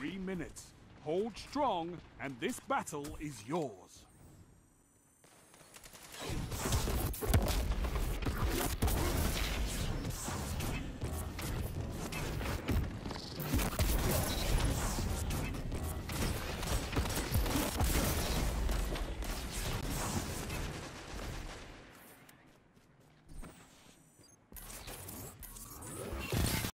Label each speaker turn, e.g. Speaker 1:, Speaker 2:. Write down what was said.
Speaker 1: Three minutes. Hold strong, and this battle is yours.